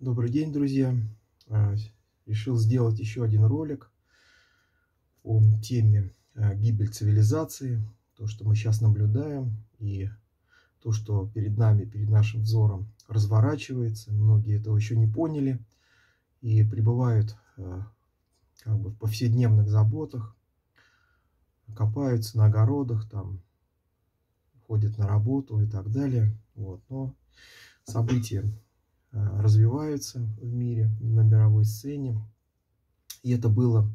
Добрый день, друзья! А, решил сделать еще один ролик о теме а, гибель цивилизации, то, что мы сейчас наблюдаем, и то, что перед нами, перед нашим взором разворачивается. Многие этого еще не поняли и пребывают а, как бы в повседневных заботах, копаются на огородах, там, ходят на работу и так далее. Вот. Но события развиваются в мире, на мировой сцене. И это было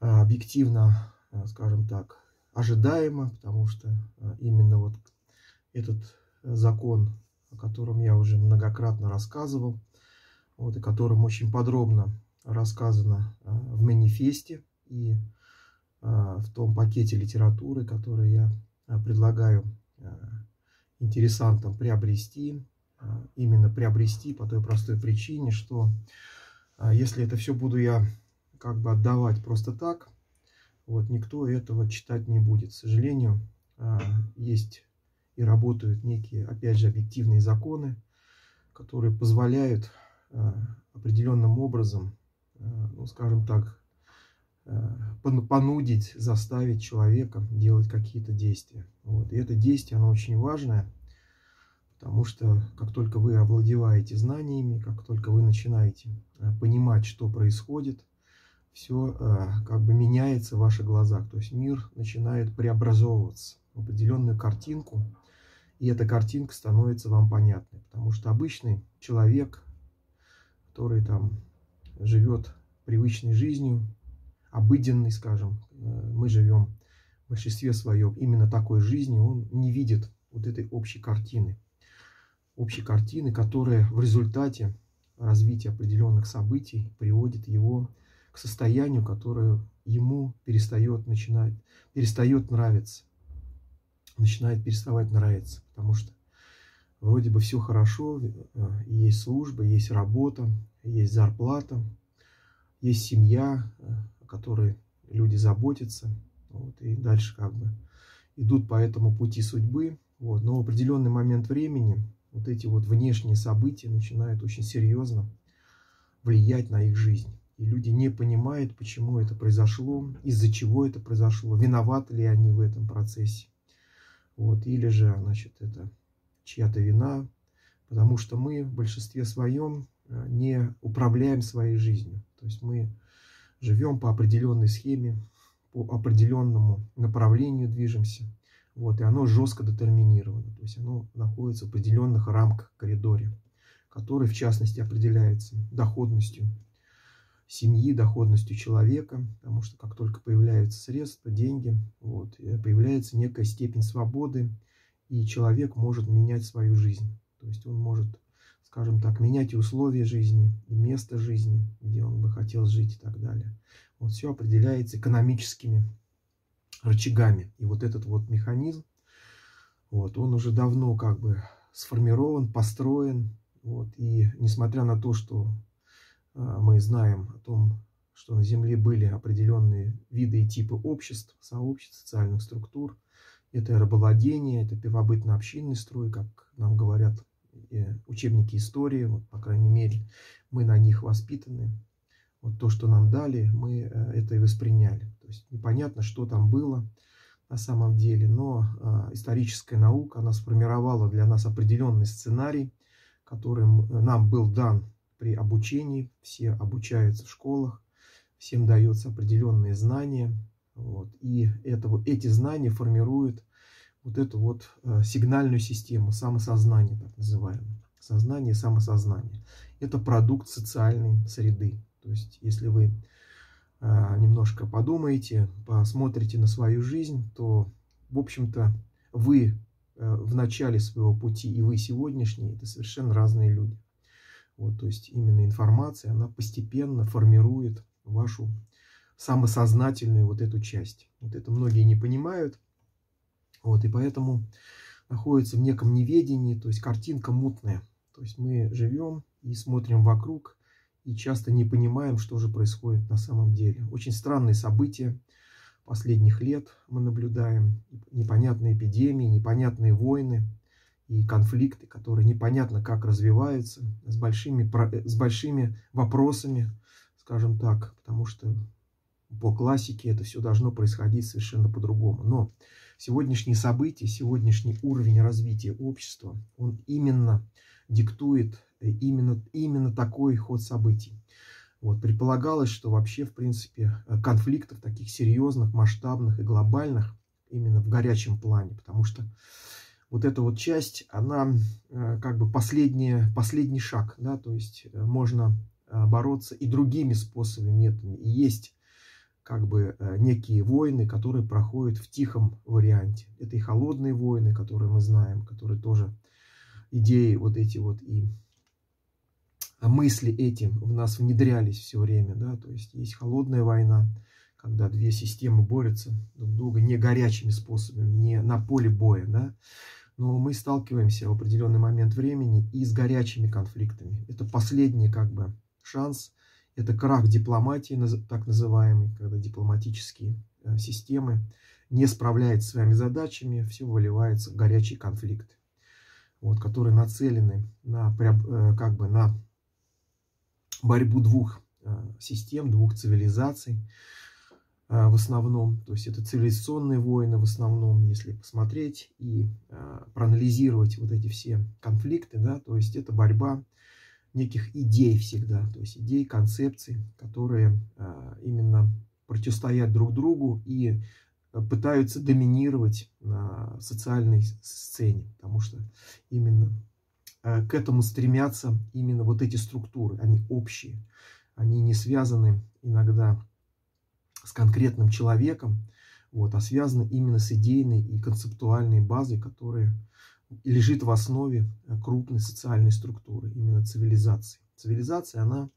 э, объективно, э, скажем так, ожидаемо, потому что именно вот этот закон, о котором я уже многократно рассказывал, вот, и которым очень подробно рассказано в манифесте и в том пакете литературы, который я предлагаю интересантам приобрести именно приобрести по той простой причине, что а, если это все буду я как бы отдавать просто так, вот никто этого читать не будет. К сожалению, а, есть и работают некие, опять же, объективные законы, которые позволяют определенным образом, ну, скажем так, понудить, заставить человека делать какие-то действия. Вот. И это действие, оно очень важное – Потому что как только вы овладеваете знаниями, как только вы начинаете э, понимать, что происходит, все э, как бы меняется в ваших глазах. То есть мир начинает преобразовываться в определенную картинку, и эта картинка становится вам понятной. Потому что обычный человек, который там живет привычной жизнью, обыденной, скажем, э, мы живем в большинстве своем именно такой жизнью, он не видит вот этой общей картины общей картины, которая в результате развития определенных событий приводит его к состоянию, которое ему перестает, начинать, перестает нравиться. Начинает переставать нравиться, потому что вроде бы все хорошо, э, есть служба, есть работа, есть зарплата, есть семья, э, о которой люди заботятся, вот, и дальше как бы идут по этому пути судьбы, вот, но в определенный момент времени вот эти вот внешние события начинают очень серьезно влиять на их жизнь. И люди не понимают, почему это произошло, из-за чего это произошло, виноваты ли они в этом процессе. Вот, или же, значит, это чья-то вина, потому что мы в большинстве своем э, не управляем своей жизнью. То есть мы живем по определенной схеме, по определенному направлению движемся. Вот, и оно жестко детерминировано. То есть оно находится в определенных рамках коридоре, который, в частности, определяется доходностью семьи, доходностью человека, потому что как только появляются средства, деньги, вот, появляется некая степень свободы, и человек может менять свою жизнь. То есть он может, скажем так, менять и условия жизни, и место жизни, где он бы хотел жить и так далее. Вот все определяется экономическими рычагами. И вот этот вот механизм, вот, он уже давно как бы сформирован, построен. Вот, и несмотря на то, что э, мы знаем о том, что на Земле были определенные виды и типы обществ, сообществ, социальных структур, это рабовладение, это первобытно-общинный строй, как нам говорят э, учебники истории, вот, по крайней мере, мы на них воспитаны. Вот то, что нам дали, мы э, это и восприняли. Есть непонятно, что там было на самом деле, но э, историческая наука, она сформировала для нас определенный сценарий, который нам был дан при обучении. Все обучаются в школах, всем даются определенные знания. Вот, и это, вот, эти знания формируют вот эту вот э, сигнальную систему, самосознание так называемое. Сознание и самосознание. Это продукт социальной среды. То есть, если вы а, немножко подумаете, посмотрите на свою жизнь, то, в общем-то, вы э, в начале своего пути и вы сегодняшний, это совершенно разные люди. Вот, то есть именно информация, она постепенно формирует вашу самосознательную вот эту часть. Вот это многие не понимают. Вот, и поэтому находятся в неком неведении, то есть картинка мутная. То есть мы живем и смотрим вокруг, и часто не понимаем, что же происходит на самом деле. Очень странные события последних лет мы наблюдаем. Непонятные эпидемии, непонятные войны. и конфликты, которые непонятно как развиваются, с большими, с большими вопросами, скажем так, потому что по классике это все должно происходить совершенно по-другому. Но сегодняшние события, сегодняшний уровень развития общества, он именно диктует э, именно, именно такой ход событий. Вот, предполагалось, что вообще, в принципе, э, конфликтов таких серьезных, масштабных и глобальных именно в горячем плане, потому что вот эта вот часть, она э, как бы последний, последний шаг, да, то есть можно бороться и другими способами, методами. И есть как бы некие войны, которые проходят в тихом варианте. Это и холодные войны, которые мы знаем, которые тоже идеи вот эти вот и мысли этим в нас внедрялись все время, да, то есть есть холодная война, когда две системы борются друг друга не горячими способами, не на поле боя, да, но мы сталкиваемся в определенный момент времени и с горячими конфликтами. Это последний как бы шанс, это крах дипломатии, так называемый, когда дипломатические э, системы не справляются с своими задачами, все выливается в горячий конфликт вот, которые нацелены на, э, как бы, на борьбу двух э, систем, двух цивилизаций э, в основном. То есть это цивилизационные войны в основном, если посмотреть и проанализировать вот эти все конфликты, да, то есть это борьба неких идей всегда, то есть идей, концепций, которые именно противостоят друг другу и пытаются доминировать на социальной сцене, потому что именно э, к этому стремятся именно вот эти структуры, они общие, они не связаны иногда с конкретным человеком, вот, а связаны именно с идейной и концептуальной базой, которая лежит в основе крупной социальной структуры, именно цивилизации. Цивилизация, она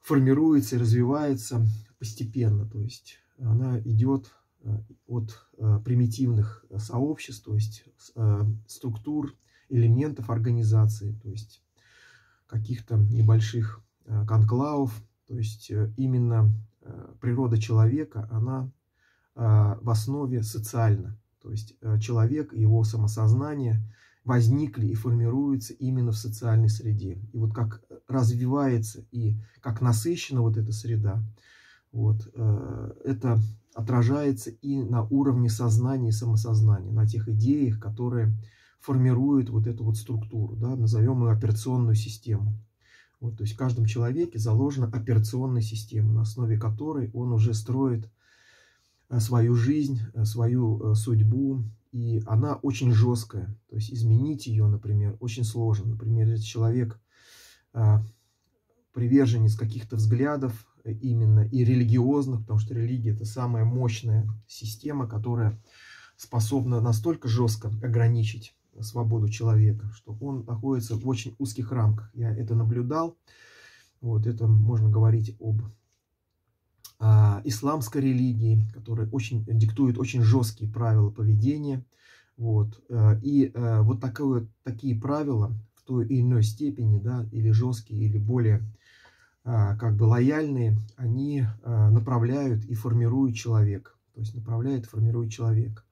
формируется и развивается постепенно, то есть она идет Э, от э, примитивных сообществ, то есть э, структур, элементов организации, то есть каких-то небольших конклавов. То есть именно природа человека, она в основе социальна. То есть человек и его самосознание возникли и формируются именно в социальной среде. И вот как развивается и как насыщена вот эта среда, вот, это отражается и на уровне сознания и самосознания, на тех идеях, которые формируют вот эту вот структуру, да, назовем ее операционную систему. Вот, то есть в каждом человеке заложена операционная система, на основе которой он уже строит э, свою жизнь, э, свою э, судьбу, и она очень жесткая. То есть изменить ее, например, очень сложно. Например, если человек приверженец каких-то взглядов, именно и религиозных, потому что религия это самая мощная система, которая способна настолько жестко ограничить свободу человека, что он находится в очень узких рамках. Я это наблюдал. Вот это можно говорить об а, исламской религии, которая очень диктует очень жесткие правила поведения. Вот. Э, и а, вот такое, такие правила в той или иной степени, да, или жесткие, или более как бы лояльные, они а, направляют и формируют человека. То есть направляют и формируют человека.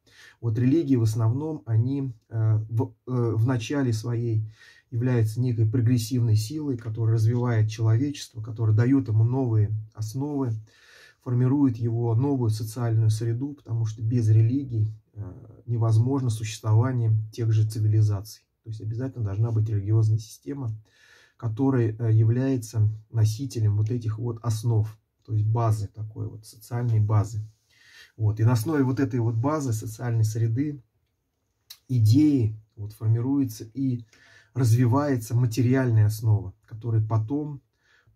Вот религии в основном, они а, в, э, в начале своей являются некой прогрессивной силой, которая развивает человечество, которая дает ему новые основы, формирует его новую социальную среду, потому что без религий невозможно существование тех же цивилизаций. То есть обязательно должна быть религиозная система, который э, является носителем вот этих вот основ, то есть базы такой вот, социальной базы. Вот. И на основе вот этой вот базы социальной среды идеи вот формируется и развивается материальная основа, которая потом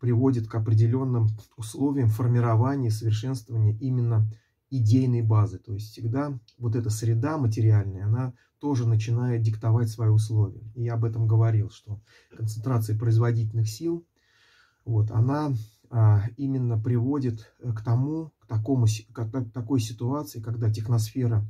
приводит к определенным условиям формирования совершенствования именно идейной базы. То есть всегда вот эта среда материальная, она тоже начинает диктовать свои условия. И я об этом говорил, что концентрация производительных сил, вот, она а, именно приводит э, к тому, к, такому, к такой ситуации, когда техносфера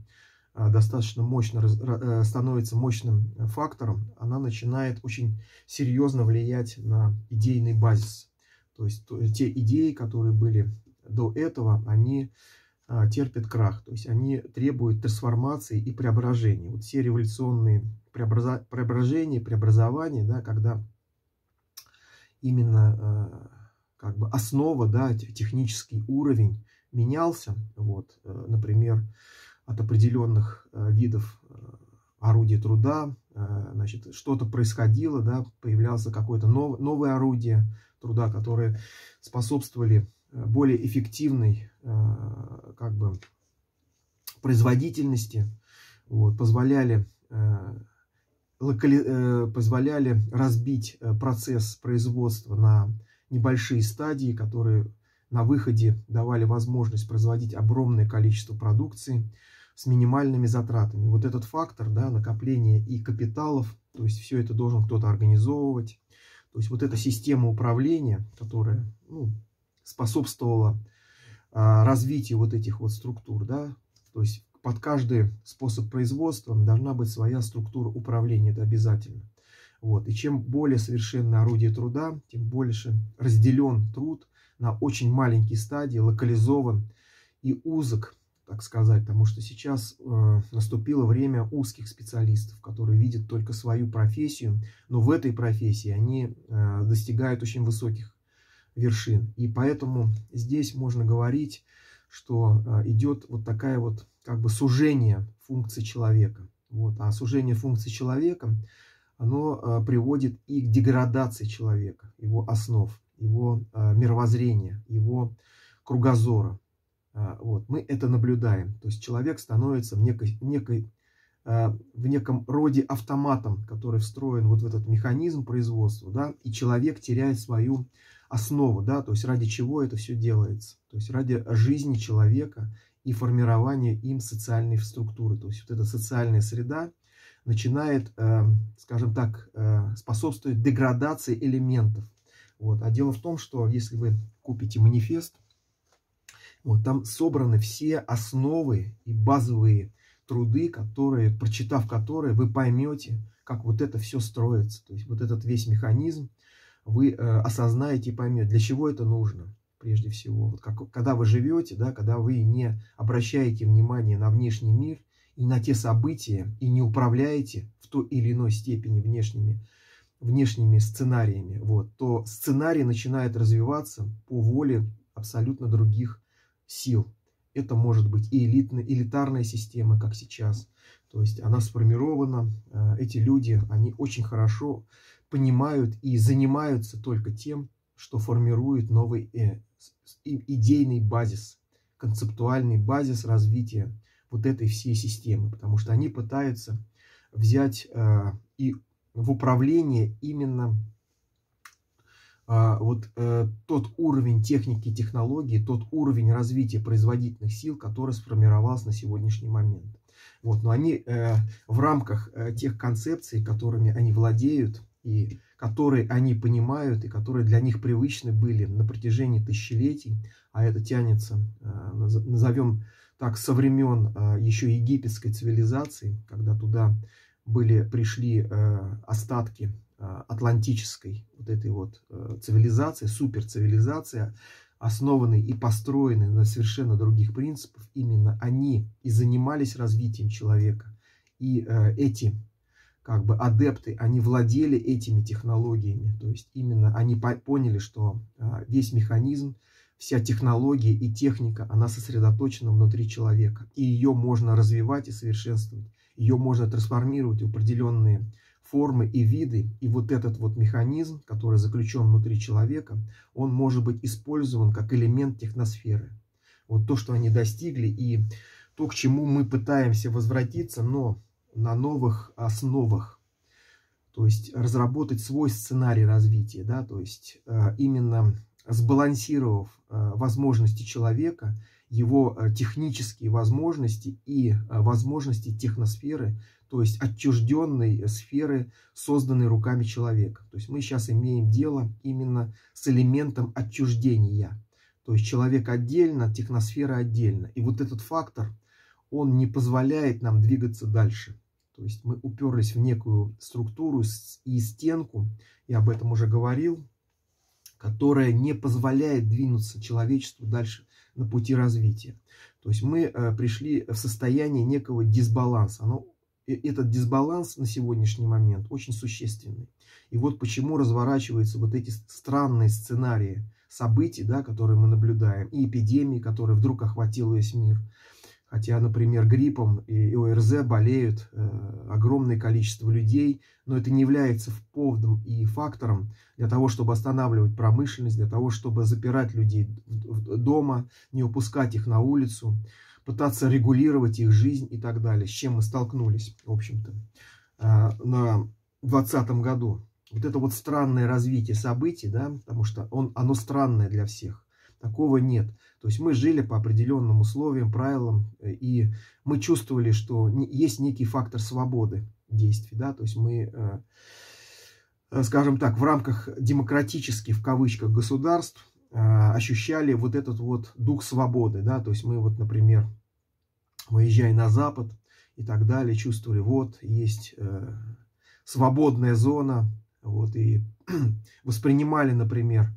а, достаточно мощно а, становится мощным фактором, она начинает очень серьезно влиять на идейный базис. То есть то, те идеи, которые были до этого, они терпят крах. То есть они требуют трансформации и преображения. Вот все революционные преобраза... преображения, преобразования, да, когда именно а, как бы основа, да, технический уровень менялся, вот, э, например, от определенных э, видов э, орудий труда, значит, что-то происходило, да, появлялся какое-то нов, новое орудие труда, которые способствовали более эффективной как бы производительности, вот, позволяли локали, позволяли разбить процесс производства на небольшие стадии, которые на выходе давали возможность производить огромное количество продукции с минимальными затратами. Вот этот фактор да, накопления и капиталов, то есть все это должен кто-то организовывать. То есть вот эта система управления, которая ну, способствовала а, развитию вот этих вот структур, да, то есть под каждый способ производства должна быть своя структура управления, это обязательно. Вот. И чем более совершенное орудие труда, тем больше разделен труд на очень маленькие стадии, локализован и узок, так сказать, потому что сейчас э, наступило время узких специалистов, которые видят только свою профессию, но в этой профессии они э, достигают очень высоких вершин. И поэтому здесь можно говорить, что э, идет вот такая вот как бы сужение функции человека. Вот. А сужение функции человека оно э, приводит и к деградации человека, его основ, его э, мировоззрения, его кругозора. Вот. Мы это наблюдаем. То есть человек становится в, некой, некой, в неком роде автоматом, который встроен вот в этот механизм производства, да, и человек теряет свою основу, да, то есть ради чего это все делается. То есть ради жизни человека и формирования им социальной структуры. То есть вот эта социальная среда, начинает, э, скажем так, э, способствовать деградации элементов. Вот. А дело в том, что если вы купите манифест, вот, там собраны все основы и базовые труды, которые, прочитав которые, вы поймете, как вот это все строится. То есть вот этот весь механизм вы э, осознаете и поймете, для чего это нужно прежде всего. Вот как, когда вы живете, да, когда вы не обращаете внимание на внешний мир – и на те события, и не управляете в той или иной степени внешними, внешними сценариями, вот, то сценарий начинает развиваться по воле абсолютно других сил. Это может быть и элитная, элитарная система, как сейчас. То есть она сформирована, э, эти люди, они очень хорошо понимают и занимаются только тем, что формирует новый э, идейный базис, концептуальный базис развития вот этой всей системы, потому что они пытаются взять э, и в управление именно э, вот э, тот уровень техники и технологии, тот уровень развития производительных сил, который сформировался на сегодняшний момент. Вот, но они э, в рамках э, тех концепций, которыми они владеют и которые они понимают и которые для них привычны были на протяжении тысячелетий, а это тянется, э, назовем так со времен а, еще египетской цивилизации, когда туда были, пришли э, остатки атлантической вот этой вот э, цивилизации, суперцивилизация, основанной и построенной на совершенно других принципах, именно они и занимались развитием человека. И э, эти как бы адепты, они владели этими технологиями, то есть именно они поняли, что а, весь механизм вся технология и техника, она сосредоточена внутри человека. И ее можно развивать и совершенствовать. Ее можно трансформировать в определенные формы и виды. И вот этот вот механизм, который заключен внутри человека, он может быть использован как элемент техносферы. Вот то, что они достигли, и то, к чему мы пытаемся возвратиться, но на новых основах. То есть разработать свой сценарий развития, да, то есть э, именно сбалансировав э, возможности человека, его э, технические возможности и возможности техносферы, то есть отчужденной сферы, созданной руками человека. То есть мы сейчас имеем дело именно с элементом отчуждения. То есть человек отдельно, техносфера отдельно. И вот этот фактор, он не позволяет нам двигаться дальше. То есть мы уперлись в некую структуру и стенку, я об этом уже говорил, которая не позволяет двинуться человечеству дальше на пути развития. То есть мы э, пришли в состояние некого дисбаланса. Оно, этот дисбаланс на сегодняшний момент очень существенный. И вот почему разворачиваются вот эти странные сценарии событий, да, которые мы наблюдаем, и эпидемии, которая вдруг охватила весь мир. Хотя, например, гриппом и ОРЗ болеют э, огромное количество людей, но это не является поводом и фактором для того, чтобы останавливать промышленность, для того, чтобы запирать людей дома, не упускать их на улицу, пытаться регулировать их жизнь и так далее, с чем мы столкнулись, в общем-то, э, на 2020 году. Вот это вот странное развитие событий, да, потому что он, оно странное для всех. Такого нет. То есть мы жили по определенным условиям, правилам, э, и мы чувствовали, что есть некий фактор свободы действий. Да? То есть мы, э, э, скажем так, в рамках демократических, в кавычках, государств ощущали вот этот вот дух свободы. Да? То есть мы вот, например, выезжая на Запад и так далее, чувствовали, вот есть свободная зона, вот, и воспринимали, например,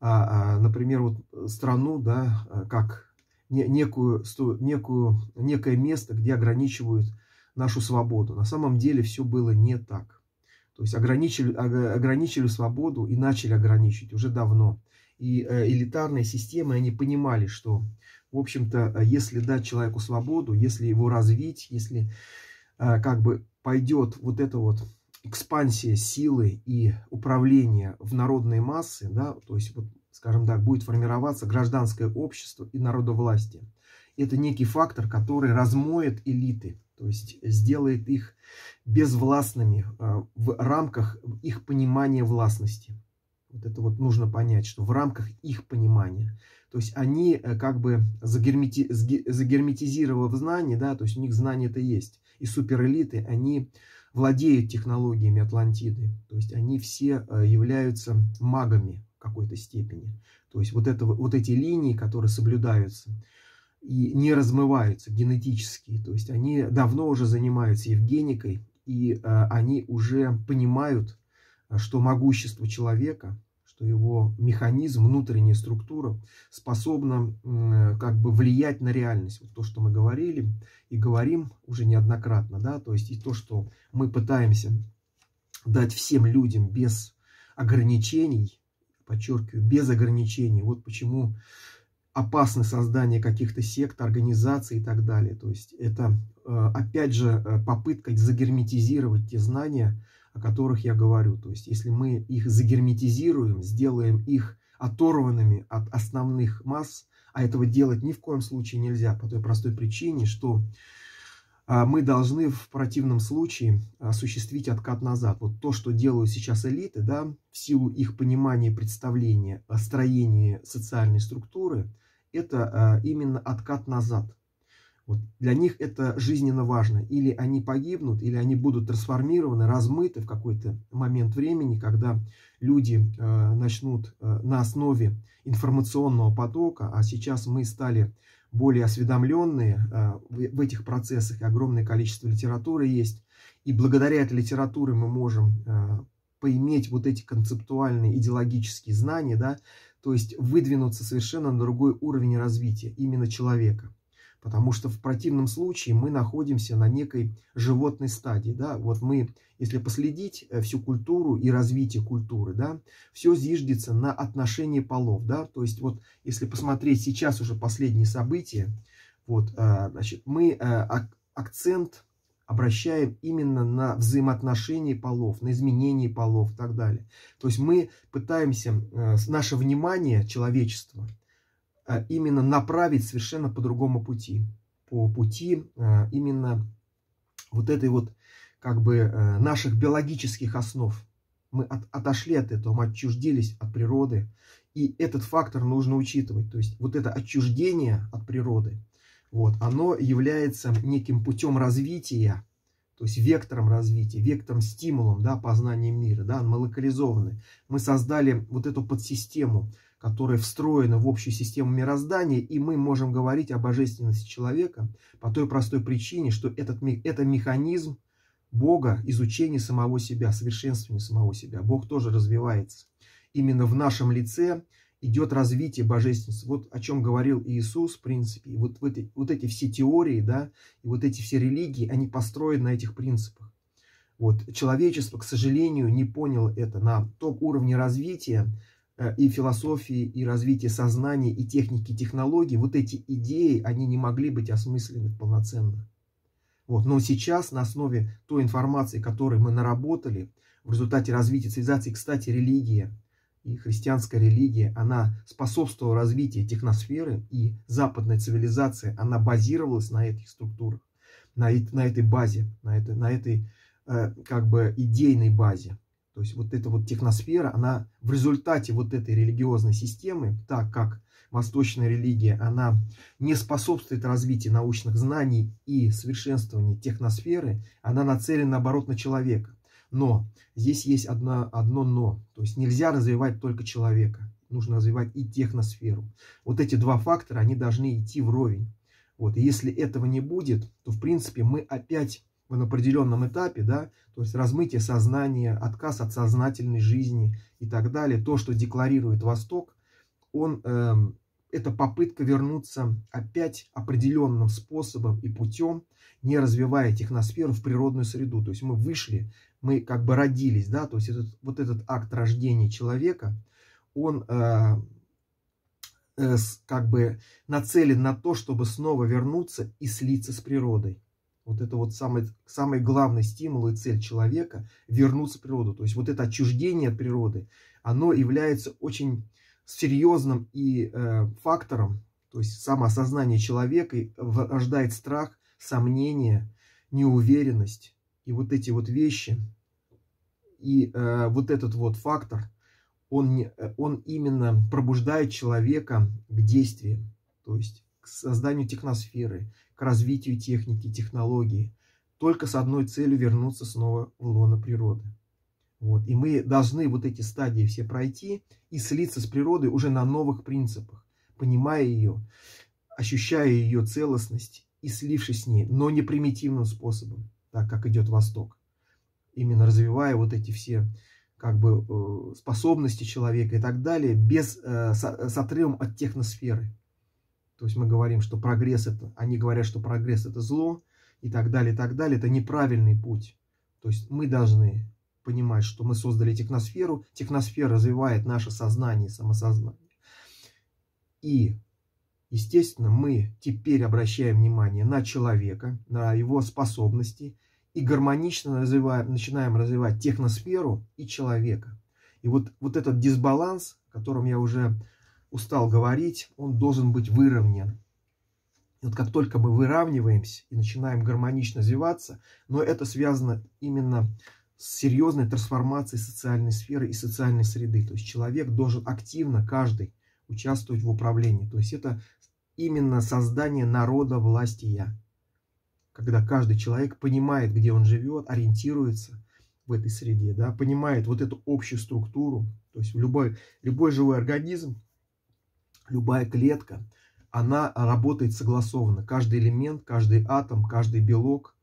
например, вот страну, да, а, как некую, некую, некое место, где ограничивают нашу свободу. На самом деле все было не так. То есть ограничили, ограничили свободу и начали ограничивать уже давно. И э, элитарные системы, они понимали, что, в общем-то, если дать человеку свободу, если его развить, если э, как бы пойдет вот это вот экспансия силы и управления в народные массы, да, то есть, вот, скажем так, будет формироваться гражданское общество и народовластие. Это некий фактор, который размоет элиты, то есть сделает их безвластными э, в рамках их понимания властности. Вот это вот нужно понять, что в рамках их понимания. То есть они э, как бы загермети, загерметизировав знания, да, то есть у них знания это есть. И суперэлиты, они владеют технологиями Атлантиды. То есть они все э, являются магами в какой-то степени. То есть вот, это, вот эти линии, которые соблюдаются и не размываются генетически, то есть они давно уже занимаются евгеникой, и э, они уже понимают, что могущество человека что его механизм, внутренняя структура способна как бы влиять на реальность. Вот то, что мы говорили и говорим уже неоднократно, да, то есть и то, что мы пытаемся дать всем людям без ограничений, подчеркиваю, без ограничений. Вот почему опасно создание каких-то сект, организаций и так далее. То есть это, э, опять же, э, попытка загерметизировать те знания, о которых я говорю. То есть, если мы их загерметизируем, сделаем их оторванными от основных масс, а этого делать ни в коем случае нельзя, по той простой причине, что а, мы должны в противном случае осуществить откат назад. Вот то, что делают сейчас элиты, да, в силу их понимания представления о строении социальной структуры, это а, именно откат назад. Вот для них это жизненно важно. Или они погибнут, или они будут трансформированы, размыты в какой-то момент времени, когда люди э, начнут э, на основе информационного потока, а сейчас мы стали более осведомленные э, в, в этих процессах, и огромное количество литературы есть, и благодаря этой литературе мы можем э, поиметь вот эти концептуальные идеологические знания, да, то есть выдвинуться совершенно на другой уровень развития именно человека. Потому что в противном случае мы находимся на некой животной стадии. Да? Вот мы, если последить э, всю культуру и развитие культуры, да, все зиждется на отношении полов. Да? То есть вот если посмотреть сейчас уже последние события, вот, э, значит, мы э, акцент обращаем именно на взаимоотношения полов, на изменение полов и так далее. То есть мы пытаемся наше внимание человечества именно направить совершенно по другому пути. По пути а, именно вот этой вот как бы э, наших биологических основ. Мы от, отошли от этого, мы отчуждились от природы. И этот фактор нужно учитывать. То есть вот это отчуждение от природы, вот, оно является неким путем развития, то есть вектором развития, вектором стимулом да, познания мира. Да, мы локализованы. Мы создали вот эту подсистему которая встроена в общую систему мироздания, и мы можем говорить о божественности человека по той простой причине, что этот, это механизм Бога, изучения самого себя, совершенствования самого себя. Бог тоже развивается. именно в нашем лице идет развитие божественности. Вот о чем говорил Иисус, в принципе. И вот, вот, эти, вот эти все теории, да, и вот эти все религии, они построены на этих принципах. Вот. Человечество, к сожалению, не поняло это на том уровне развития и философии, и развития сознания, и техники, технологий. Вот эти идеи, они не могли быть осмыслены полноценно. Вот. Но сейчас на основе той информации, которую мы наработали в результате развития цивилизации, кстати, религия – и христианская религия, она способствовала развитию техносферы, и западная цивилизация, она базировалась на этих структурах, на, на этой базе, на этой, на этой э, как бы идейной базе. То есть вот эта вот техносфера, она в результате вот этой религиозной системы, так как восточная религия, она не способствует развитию научных знаний и совершенствованию техносферы, она нацелена наоборот на человека. Но здесь есть одно, одно но. То есть нельзя развивать только человека. Нужно развивать и техносферу. Вот эти два фактора, они должны идти вровень. Вот. И если этого не будет, то в принципе мы опять в определенном этапе, да, то есть размытие сознания, отказ от сознательной жизни и так далее, то, что декларирует Восток, он, э, это попытка вернуться опять определенным способом и путем, не развивая техносферу в природную среду. То есть мы вышли мы как бы родились, да, то есть этот, вот этот акт рождения человека, он э, э, как бы нацелен на то, чтобы снова вернуться и слиться с природой. Вот это вот самый, самый главный стимул и цель человека – вернуться в природу. То есть вот это отчуждение от природы, оно является очень серьезным и э, фактором, то есть самоосознание человека рождает страх, сомнение, неуверенность, и вот эти вот вещи, и э, вот этот вот фактор, он, не, он именно пробуждает человека к действиям, то есть к созданию техносферы, к развитию техники, технологии, только с одной целью вернуться снова в лоно природы. Вот. И мы должны вот эти стадии все пройти и слиться с природой уже на новых принципах, понимая ее, ощущая ее целостность и слившись с ней, но не примитивным способом так как идет Восток. Именно развивая вот эти все как бы э, способности человека и так далее, без, э, с, с отрывом от техносферы. То есть мы говорим, что прогресс это, они говорят, что прогресс это зло и так далее, и так далее. Это неправильный путь. То есть мы должны понимать, что мы создали техносферу, техносфера развивает наше сознание, самосознание. И Естественно, мы теперь обращаем внимание на человека, на его способности и гармонично развиваем, начинаем развивать техносферу и человека. И вот, вот этот дисбаланс, о котором я уже устал говорить, он должен быть выровнен. И вот как только мы выравниваемся и начинаем гармонично развиваться, но это связано именно с серьезной трансформацией социальной сферы и социальной среды. То есть человек должен активно, каждый, участвовать в управлении. То есть это именно создание народа власти я. Когда каждый человек понимает, где он живет, ориентируется в этой среде, да, понимает вот эту общую структуру, то есть любой, любой живой организм, любая клетка, она работает согласованно. Каждый элемент, каждый атом, каждый белок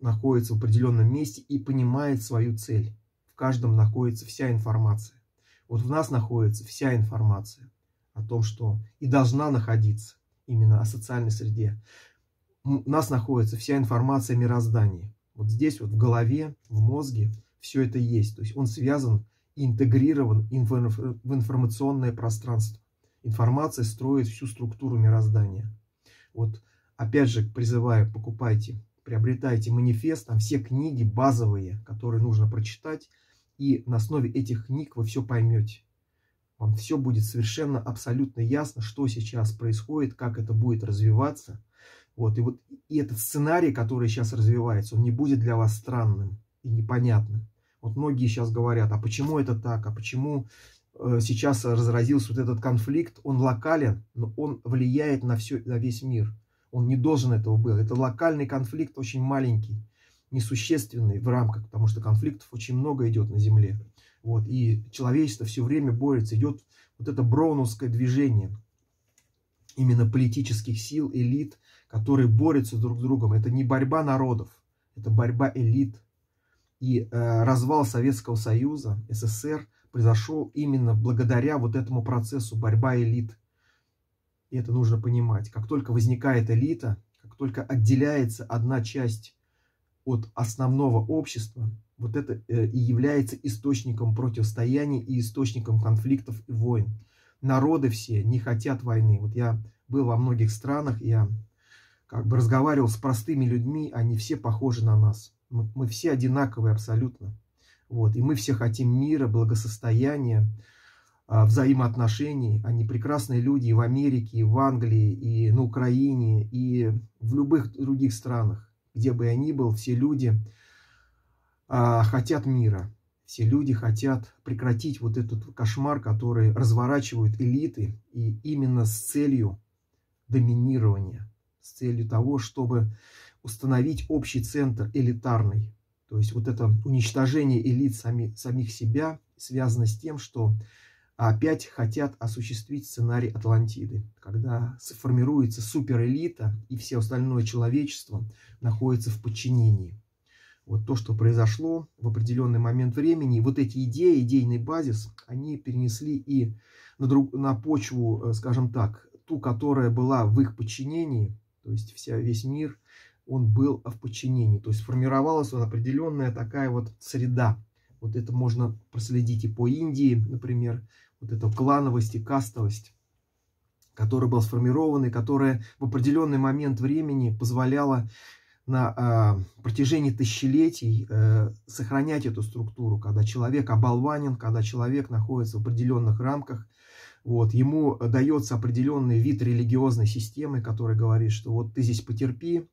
находится в определенном месте и понимает свою цель. В каждом находится вся информация. Вот в нас находится вся информация о том, что и должна находиться именно о социальной среде, у нас находится вся информация о мироздании. Вот здесь вот в голове, в мозге все это есть. То есть он связан и интегрирован в информационное пространство. Информация строит всю структуру мироздания. Вот опять же призываю, покупайте, приобретайте манифест, там все книги базовые, которые нужно прочитать, и на основе этих книг вы все поймете вам все будет совершенно абсолютно ясно, что сейчас происходит, как это будет развиваться. Вот, и вот и этот сценарий, который сейчас развивается, он не будет для вас странным и непонятным. Вот многие сейчас говорят, а почему это так, а почему сейчас разразился вот этот конфликт, он локален, но он влияет на, все, на весь мир. Он не должен этого быть. Это локальный конфликт очень маленький, несущественный в рамках, потому что конфликтов очень много идет на Земле. Вот, и человечество все время борется, идет вот это броуновское движение именно политических сил, элит, которые борются друг с другом. Это не борьба народов, это борьба элит. И э, развал Советского Союза, СССР произошел именно благодаря вот этому процессу борьба элит. И это нужно понимать. Как только возникает элита, как только отделяется одна часть от основного общества, вот это э, и является источником противостояний и источником конфликтов и войн. Народы все не хотят войны. Вот я был во многих странах, я как бы разговаривал с простыми людьми, они все похожи на нас. Мы, мы все одинаковые абсолютно. Вот. И мы все хотим мира, благосостояния, а, взаимоотношений. Они прекрасные люди и в Америке, и в Англии, и на Украине, и в любых других странах. Где бы я ни был, все люди а, хотят мира. Все люди хотят прекратить вот этот кошмар, который разворачивают элиты, и именно с целью доминирования, с целью того, чтобы установить общий центр элитарный. То есть вот это уничтожение элит сами, самих себя связано с тем, что опять хотят осуществить сценарий Атлантиды, когда сформируется суперэлита и все остальное человечество находится в подчинении. Вот то, что произошло в определенный момент времени, вот эти идеи, идейный базис, они перенесли и на, друг, на почву, э, скажем так, ту, которая была в их подчинении, то есть вся, весь мир, он был в подчинении. То есть формировалась вот определенная такая вот среда. Вот это можно проследить и по Индии, например, вот эту клановость и кастовость, которая была сформирована и которая в определенный момент времени позволяла на э, протяжении тысячелетий э, сохранять эту структуру, когда человек оболванен, когда человек находится в определенных рамках, вот, ему дается определенный вид религиозной системы, который говорит, что вот ты здесь потерпи,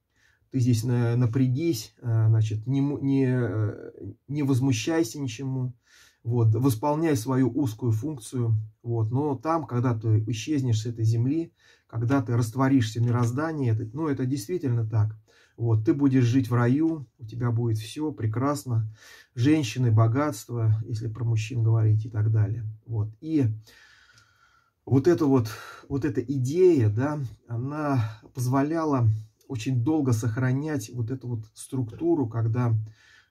ты здесь напрягись, э, значит, не, не, э, не возмущайся ничему, вот, восполняй свою узкую функцию, вот, но там, когда ты исчезнешь с этой земли, когда ты растворишься в мироздании, это, ну, это действительно так, вот, ты будешь жить в раю, у тебя будет все прекрасно, женщины, богатство, если про мужчин говорить и так далее, вот, и вот эта вот, вот эта идея, да, она позволяла очень долго сохранять вот эту вот структуру, когда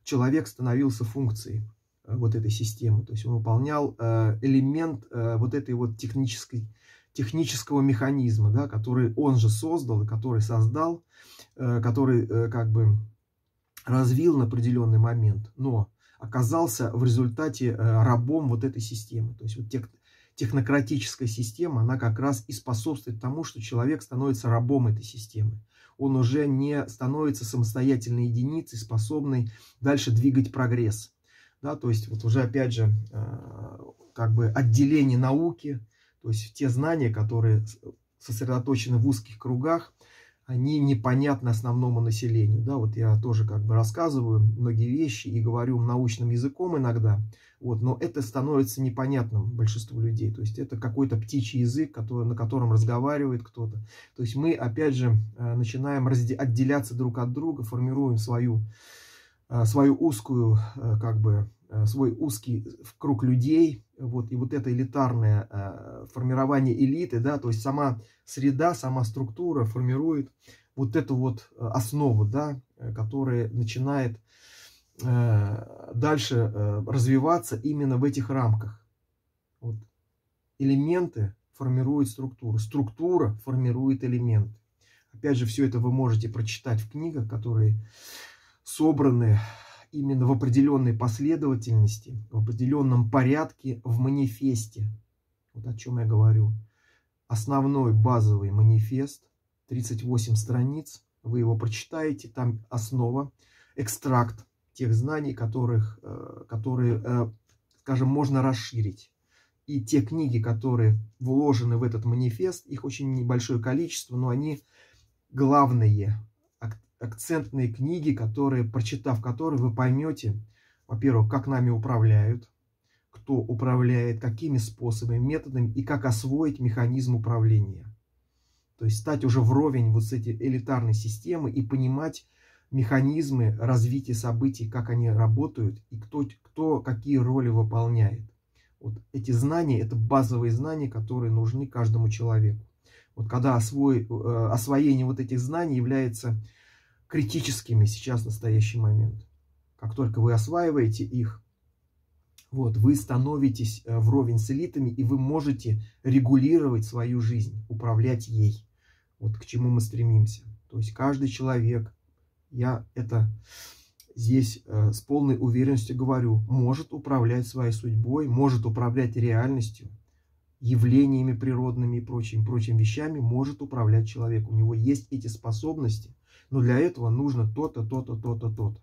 человек становился функцией э, вот этой системы. То есть он выполнял э, элемент э, вот этой вот технической, технического механизма, да, который он же создал и который создал, который как бы развил на определенный момент, но оказался в результате рабом вот этой системы. То есть вот те, технократическая система, она как раз и способствует тому, что человек становится рабом этой системы. Он уже не становится самостоятельной единицей, способной дальше двигать прогресс. Да, то есть вот уже опять же э, как бы отделение науки, то есть те знания, которые сосредоточены в узких кругах, они непонятны основному населению. Да, вот я тоже как бы рассказываю многие вещи и говорю научным языком иногда, вот, но это становится непонятным большинству людей. То есть это какой-то птичий язык, который, на котором разговаривает кто-то. То есть мы опять же э, начинаем отделяться друг от друга, формируем свою, э, свою узкую, э, как бы, свой узкий круг людей, вот, и вот это элитарное э, формирование элиты, да, то есть сама среда, сама структура формирует вот эту вот основу, да, которая начинает Э, дальше э, развиваться именно в этих рамках. Вот. Элементы формируют структуру, структура формирует элементы. Опять же, все это вы можете прочитать в книгах, которые собраны именно в определенной последовательности, в определенном порядке в манифесте. Вот о чем я говорю. Основной базовый манифест, 38 страниц, вы его прочитаете, там основа, экстракт тех знаний, которых, э, которые, э, скажем, можно расширить. И те книги, которые вложены в этот манифест, их очень небольшое количество, но они главные, акцентные книги, которые, прочитав которые, вы поймете, во-первых, как нами управляют, кто управляет, какими способами, методами и как освоить механизм управления. То есть стать уже вровень вот с этой элитарной системы и понимать, механизмы развития событий, как они работают и кто, кто какие роли выполняет. Вот эти знания, это базовые знания, которые нужны каждому человеку. Вот когда освой, э, освоение вот этих знаний является критическими сейчас в настоящий момент. Как только вы осваиваете их, Вот, вы становитесь э, вровень с элитами, и вы можете регулировать свою жизнь, управлять ей. Вот к чему мы стремимся. То есть каждый человек, я это здесь э, с полной уверенностью говорю, может управлять своей судьбой, может управлять реальностью, явлениями природными и прочими, прочими вещами, может управлять человек. У него есть эти способности, но для этого нужно то-то, то-то, то-то, то-то.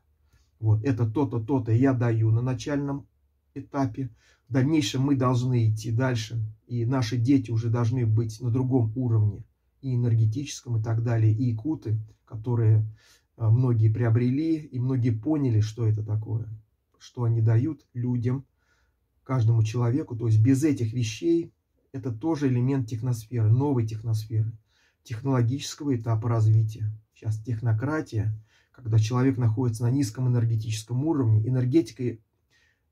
Вот это то-то, то-то я даю на начальном этапе. В дальнейшем мы должны идти дальше, и наши дети уже должны быть на другом уровне, и энергетическом, и так далее, и икуты, которые а, многие приобрели, и многие поняли, что это такое, что они дают людям, каждому человеку. То есть без этих вещей это тоже элемент техносферы, новой техносферы, технологического этапа развития. Сейчас технократия, когда человек находится на низком энергетическом уровне, энергетикой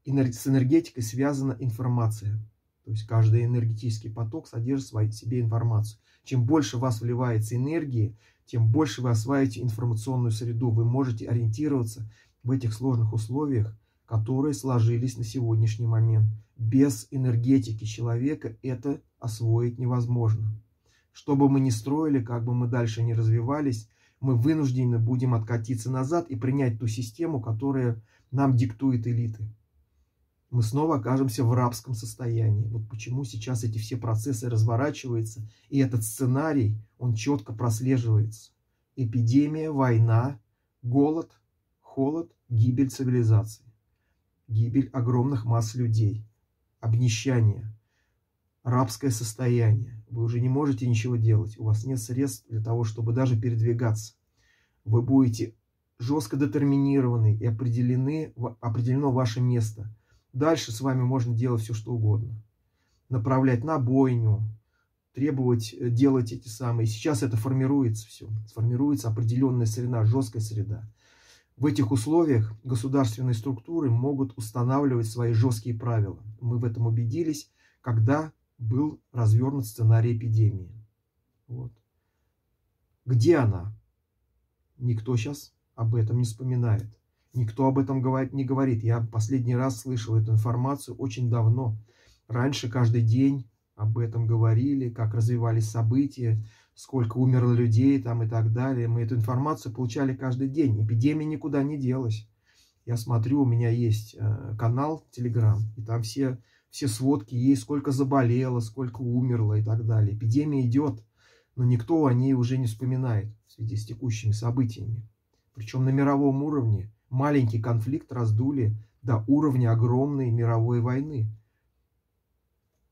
с энергетикой связана информация. То есть каждый энергетический поток содержит в себе информацию. Чем больше вас вливается энергии, тем больше вы осваиваете информационную среду. Вы можете ориентироваться в этих сложных условиях, которые сложились на сегодняшний момент. Без энергетики человека это освоить невозможно. Что бы мы ни строили, как бы мы дальше не развивались, мы вынуждены будем откатиться назад и принять ту систему, которая нам диктует элиты мы снова окажемся в рабском состоянии. Вот почему сейчас эти все процессы разворачиваются, и этот сценарий, он четко прослеживается. Эпидемия, война, голод, холод, гибель цивилизации, гибель огромных масс людей, обнищание, рабское состояние. Вы уже не можете ничего делать, у вас нет средств для того, чтобы даже передвигаться. Вы будете жестко детерминированы и определены, определено ваше место – Дальше с вами можно делать все, что угодно. Направлять на бойню, требовать э, делать эти самые. Сейчас это формируется все. Сформируется определенная среда, жесткая среда. В этих условиях государственные структуры могут устанавливать свои жесткие правила. Мы в этом убедились, когда был развернут сценарий эпидемии. Вот. Где она? Никто сейчас об этом не вспоминает. Никто об этом не говорит. Я последний раз слышал эту информацию очень давно. Раньше каждый день об этом говорили, как развивались события, сколько умерло людей там и так далее. Мы эту информацию получали каждый день. Эпидемия никуда не делась. Я смотрю, у меня есть э, канал Telegram, и там все, все сводки есть, сколько заболело, сколько умерло и так далее. Эпидемия идет, но никто о ней уже не вспоминает в связи с текущими событиями. Причем на мировом уровне маленький конфликт раздули до уровня огромной мировой войны.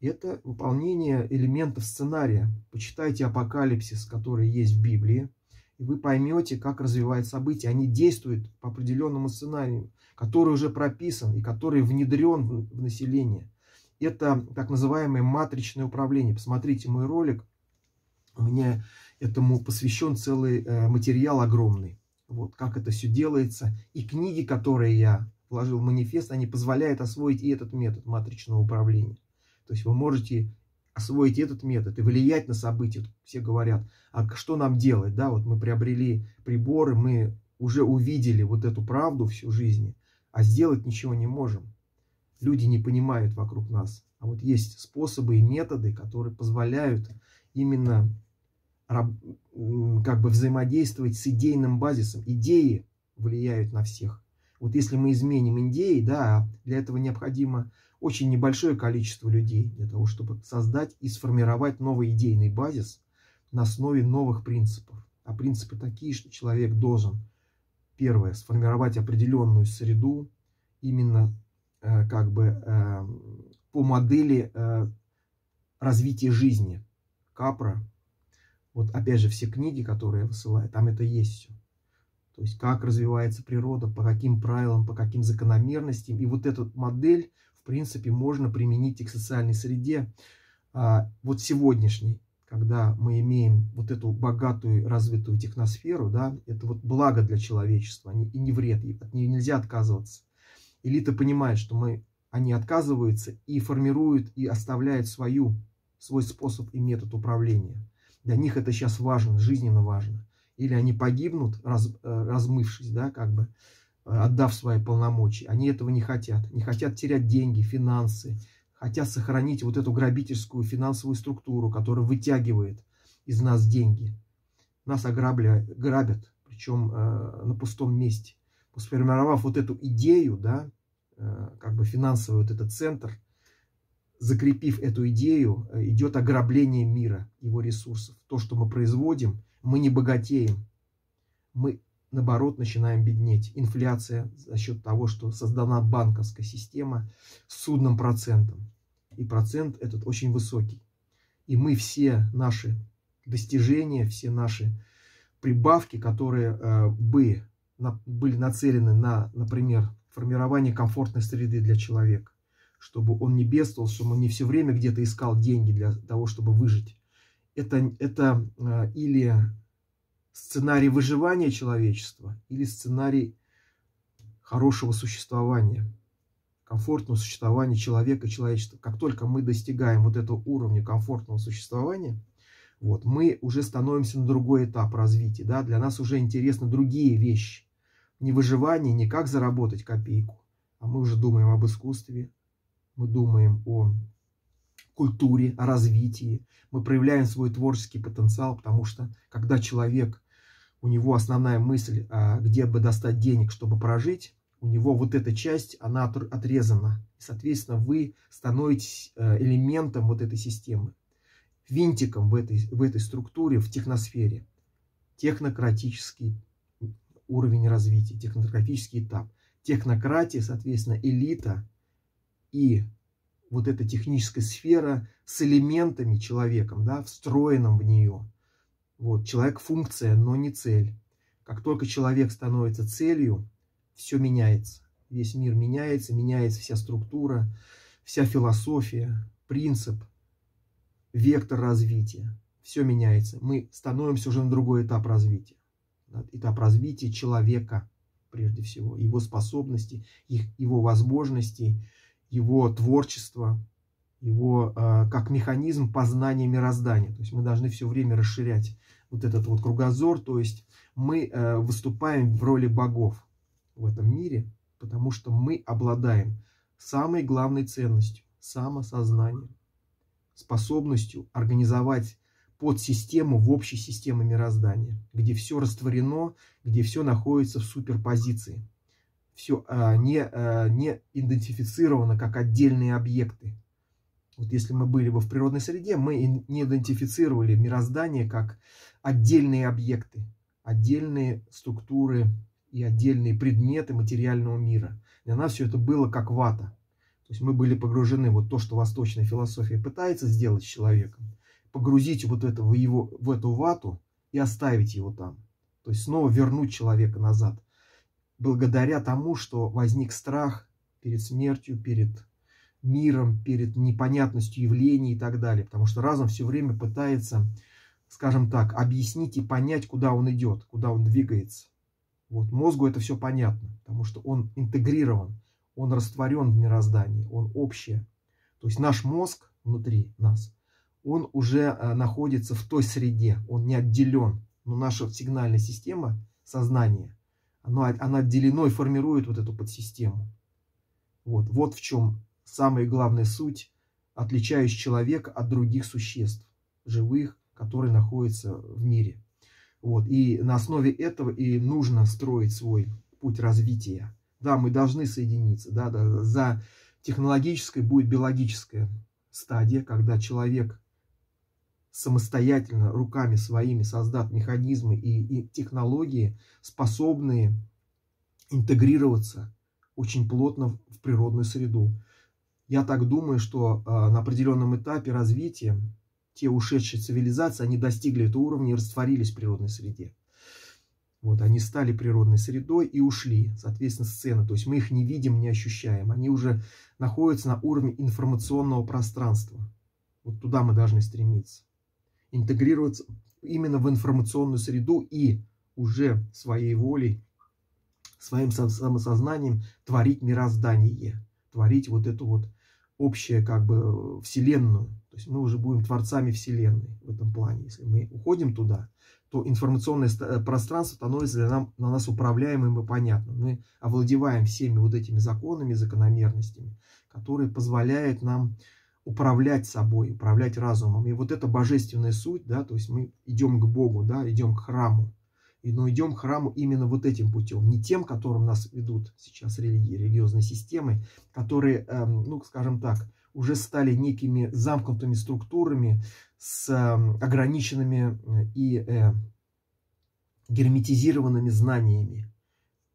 Это выполнение элементов сценария. Почитайте апокалипсис, который есть в Библии, и вы поймете, как развиваются события. Они действуют по определенному сценарию, который уже прописан и который внедрен в население. Это так называемое матричное управление. Посмотрите мой ролик. У меня этому посвящен целый э, материал огромный вот как это все делается. И книги, которые я вложил в манифест, они позволяют освоить и этот метод матричного управления. То есть вы можете освоить этот метод и влиять на события. Все говорят, а что нам делать? Да, вот мы приобрели приборы, мы уже увидели вот эту правду всю жизнь, а сделать ничего не можем. Люди не понимают вокруг нас. А вот есть способы и методы, которые позволяют именно как бы взаимодействовать с идейным базисом. Идеи влияют на всех. Вот если мы изменим идеи, да, для этого необходимо очень небольшое количество людей для того, чтобы создать и сформировать новый идейный базис на основе новых принципов. А принципы такие, что человек должен, первое, сформировать определенную среду, именно как бы э, по модели э, развития жизни Капра, вот опять же все книги, которые я высылаю, там это есть все. То есть как развивается природа, по каким правилам, по каким закономерностям. И вот эту модель, в принципе, можно применить и к социальной среде. А вот сегодняшней, когда мы имеем вот эту богатую развитую техносферу, да, это вот благо для человечества и не вред, от нее нельзя отказываться. Элита понимает, что мы, они отказываются и формируют и оставляют свою, свой способ и метод управления. Для них это сейчас важно, жизненно важно. Или они погибнут, раз, э, размывшись, да, как бы, отдав свои полномочия. Они этого не хотят. Не хотят терять деньги, финансы. Хотят сохранить вот эту грабительскую финансовую структуру, которая вытягивает из нас деньги. Нас ограбля, грабят, причем э, на пустом месте. Сформировав вот эту идею, да, э, как бы финансовый вот этот центр, закрепив эту идею, э, идет ограбление мира, его ресурсов. То, что мы производим, мы не богатеем. Мы наоборот, начинаем беднеть. Инфляция за счет того, что создана банковская система с судным процентом. И процент этот очень высокий. И мы все наши достижения, все наши прибавки, которые э, бы на, были нацелены на, например, формирование комфортной среды для человека, чтобы он не бедствовал, чтобы он не все время где-то искал деньги для того, чтобы выжить. Это, это э, или сценарий выживания человечества или сценарий хорошего существования, комфортного существования человека и человечества. Как только мы достигаем вот этого уровня комфортного существования, вот, мы уже становимся на другой этап развития. Да? Для нас уже интересны другие вещи. Не выживание, не как заработать копейку, а мы уже думаем об искусстве, мы думаем о культуре, о развитии. Мы проявляем свой творческий потенциал, потому что когда человек, у него основная мысль, а, где бы достать денег, чтобы прожить, у него вот эта часть, она отрезана. Соответственно, вы становитесь э, элементом вот этой системы, винтиком в этой, в этой структуре, в техносфере. Технократический уровень развития, технократический этап. Технократия, соответственно, элита и вот эта техническая сфера с элементами человеком, да, встроенным в нее. Вот, человек функция, но не цель. Как только человек становится целью, все меняется. Весь мир меняется, меняется вся структура, вся философия, принцип, вектор развития. Все меняется. Мы становимся уже на другой этап развития. Этап развития человека, прежде всего, его способностей, их, его возможностей, его творчество, его э, как механизм познания мироздания. То есть мы должны все время расширять вот этот вот кругозор, то есть мы э, выступаем в роли богов в этом мире, потому что мы обладаем самой главной ценностью, самосознанием, способностью организовать подсистему в общей системе мироздания, где все растворено, где все находится в суперпозиции все а, не, а, не идентифицировано как отдельные объекты. Вот если мы были бы в природной среде, мы не идентифицировали мироздание как отдельные объекты, отдельные структуры и отдельные предметы материального мира. Для нас все это было как вата. То есть мы были погружены вот то, что восточная философия пытается сделать с человеком, погрузить вот это в, его, в эту вату и оставить его там. То есть снова вернуть человека назад благодаря тому, что возник страх перед смертью, перед миром, перед непонятностью явлений и так далее. Потому что разум все время пытается, скажем так, объяснить и понять, куда он идет, куда он двигается. Вот мозгу это все понятно, потому что он интегрирован, он растворен в мироздании, он общее. То есть наш мозг внутри нас, он уже э, находится в той среде, он не отделен. Но наша сигнальная система сознания, оно, оно отделено и формирует вот эту подсистему. Вот, вот в чем самая главная суть, отличающая человека от других существ, живых, которые находятся в мире. Вот, и на основе этого и нужно строить свой путь развития. Да, мы должны соединиться, да, да, за технологической будет биологическая стадия, когда человек самостоятельно руками своими создать механизмы и, и технологии, способные интегрироваться очень плотно в природную среду. Я так думаю, что э, на определенном этапе развития те ушедшие цивилизации, они достигли этого уровня и растворились в природной среде. Вот, они стали природной средой и ушли, соответственно, сцены. То есть мы их не видим, не ощущаем. Они уже находятся на уровне информационного пространства. Вот туда мы должны стремиться интегрироваться именно в информационную среду и уже своей волей, своим самосознанием творить мироздание, творить вот эту вот общее как бы Вселенную. То есть мы уже будем творцами Вселенной в этом плане. Если мы уходим туда, то информационное э, пространство становится для, нам, для нас управляемым и понятным. Мы овладеваем всеми вот этими законами, закономерностями, которые позволяют нам управлять собой, управлять разумом. И вот эта божественная суть, да, то есть мы идем к Богу, да, идем к храму. И, но идем к храму именно вот этим путем, не тем, которым нас ведут сейчас религии, религиозные системы, которые, эм, ну, скажем так, уже стали некими замкнутыми структурами с эм, ограниченными э, и э, герметизированными знаниями.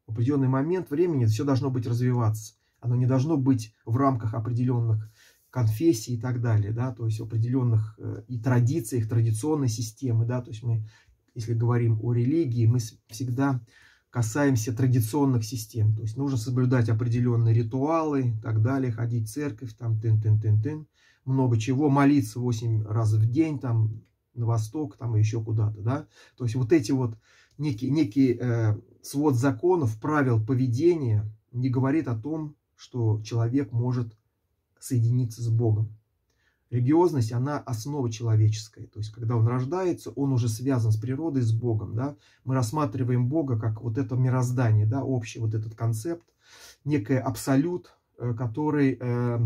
В определенный момент времени все должно быть развиваться. Оно не должно быть в рамках определенных конфессий и так далее, да, то есть определенных э, и традициях, традиционной системы, да, то есть мы, если говорим о религии, мы всегда касаемся традиционных систем, то есть нужно соблюдать определенные ритуалы и так далее, ходить в церковь, там, тын-тын-тын-тын, много чего, молиться 8 раз в день, там, на восток, там, и еще куда-то, да, то есть вот эти вот некий, некий э, свод законов, правил поведения не говорит о том, что человек может соединиться с Богом. Религиозность, она основа человеческая. То есть, когда он рождается, он уже связан с природой, с Богом. Да? Мы рассматриваем Бога как вот это мироздание, да, общий вот этот концепт, некий абсолют, э, который э,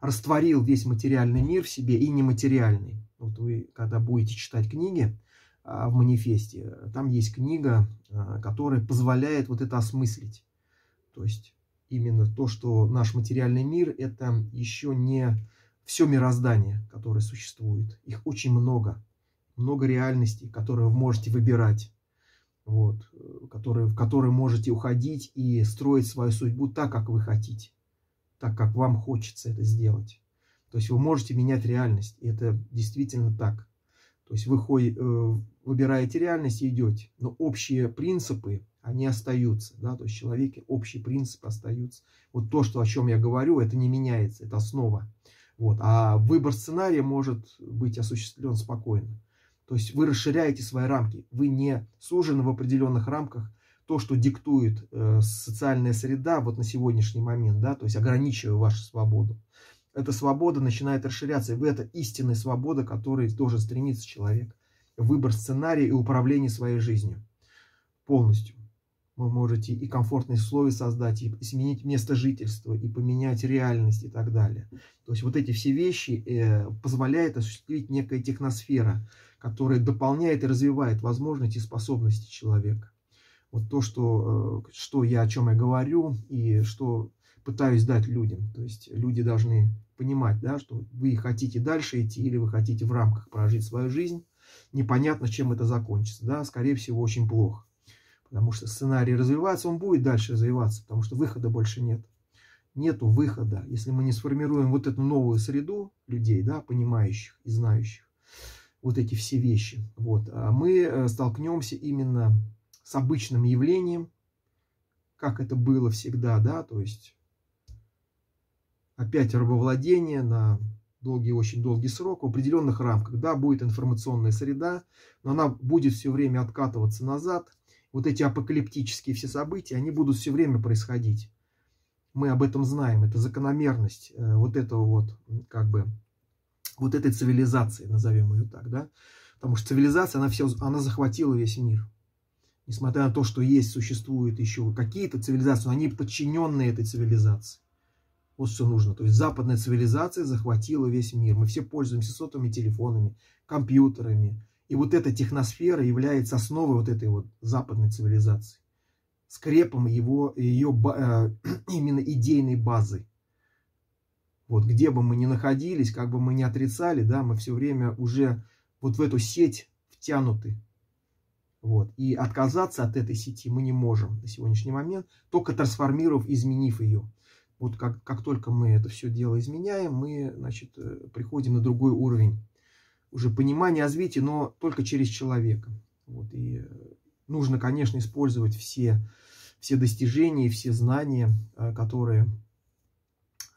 растворил весь материальный мир в себе и нематериальный. Вот вы, когда будете читать книги э, в манифесте, там есть книга, э, которая позволяет вот это осмыслить. То есть, именно то, что наш материальный мир – это еще не все мироздание, которое существует. Их очень много. Много реальностей, которые вы можете выбирать. Вот, которые, в которые можете уходить и строить свою судьбу так, как вы хотите. Так, как вам хочется это сделать. То есть вы можете менять реальность. И это действительно так. То есть вы э, выбираете реальность и идете. Но общие принципы, они остаются, да, то есть человеке общий принцип остаются. Вот то, что, о чем я говорю, это не меняется, это основа. Вот. А выбор сценария может быть осуществлен спокойно. То есть вы расширяете свои рамки, вы не сужены в определенных рамках то, что диктует э, социальная среда вот на сегодняшний момент, да, то есть ограничивая вашу свободу. Эта свобода начинает расширяться, и это истинная свобода, к которой должен стремиться человек. Выбор сценария и управление своей жизнью полностью вы можете и комфортные условия создать, и изменить место жительства, и поменять реальность и так далее. То есть вот эти все вещи э, позволяют осуществить некая техносфера, которая дополняет и развивает возможности и способности человека. Вот то, что, э, что я, о чем я говорю, и что пытаюсь дать людям. То есть люди должны понимать, да, что вы хотите дальше идти, или вы хотите в рамках прожить свою жизнь. Непонятно, чем это закончится. Да, скорее всего, очень плохо. Потому что сценарий развивается, он будет дальше развиваться, потому что выхода больше нет. Нету выхода, если мы не сформируем вот эту новую среду людей, да, понимающих и знающих вот эти все вещи. Вот. А мы э, столкнемся именно с обычным явлением, как это было всегда, да, то есть опять рабовладение на долгий, очень долгий срок, в определенных рамках, да, будет информационная среда, но она будет все время откатываться назад, вот эти апокалиптические все события, они будут все время происходить. Мы об этом знаем, это закономерность э, вот этого вот, как бы, вот этой цивилизации, назовем ее так, да, потому что цивилизация, она, все, она захватила весь мир. Несмотря на то, что есть, существуют еще какие-то цивилизации, но они подчиненные этой цивилизации. Вот что нужно. То есть западная цивилизация захватила весь мир. Мы все пользуемся сотовыми телефонами, компьютерами, и вот эта техносфера является основой вот этой вот западной цивилизации, скрепом его, ее э, именно идейной базы. Вот где бы мы ни находились, как бы мы ни отрицали, да, мы все время уже вот в эту сеть втянуты. Вот. И отказаться от этой сети мы не можем на сегодняшний момент, только трансформировав, изменив ее. Вот как, как только мы это все дело изменяем, мы значит, э, приходим на другой уровень уже понимание развития, но только через человека. Вот, и э, нужно, конечно, использовать все, все достижения, все знания, э, которые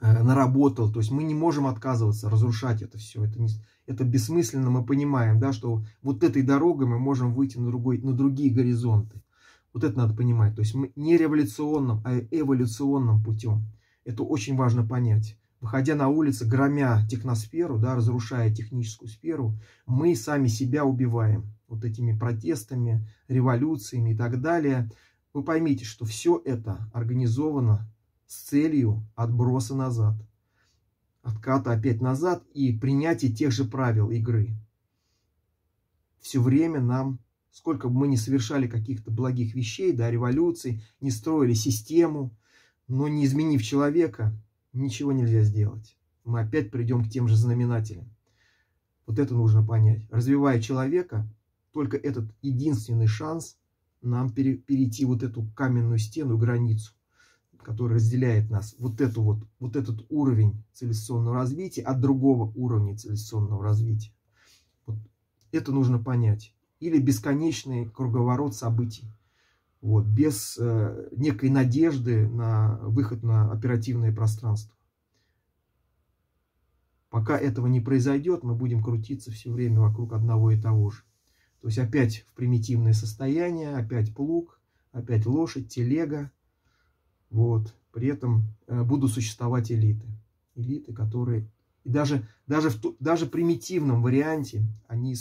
наработал. То есть мы не можем отказываться, разрушать это все. Это, не, это бессмысленно, мы понимаем, да, что вот этой дорогой мы можем выйти на, другой, на другие горизонты. Вот это надо понимать. То есть мы не революционным, а эволюционным путем. Это очень важно понять. выходя на улицы, громя техносферу, да, разрушая техническую сферу, мы сами себя убиваем вот этими протестами, революциями и так далее. Вы поймите, что все это организовано с целью отброса назад, отката опять назад и принятия тех же правил игры. Все время нам, сколько бы мы ни совершали каких-то благих вещей, да, революций, не строили систему, но не изменив человека, ничего нельзя сделать. Мы опять придем к тем же знаменателям. Вот это нужно понять. Развивая человека, только этот единственный шанс нам перейти вот эту каменную стену, границу, которая разделяет нас, вот, эту вот, вот этот уровень цивилизационного развития от другого уровня цивилизационного развития. Вот это нужно понять. Или бесконечный круговорот событий вот, без э, некой надежды на выход на оперативное пространство. Пока этого не произойдет, мы будем крутиться все время вокруг одного и того же. То есть опять в примитивное состояние, опять плуг, опять лошадь, телега. Вот. При этом э, будут существовать элиты. Элиты, которые... И даже, даже в даже примитивном варианте они,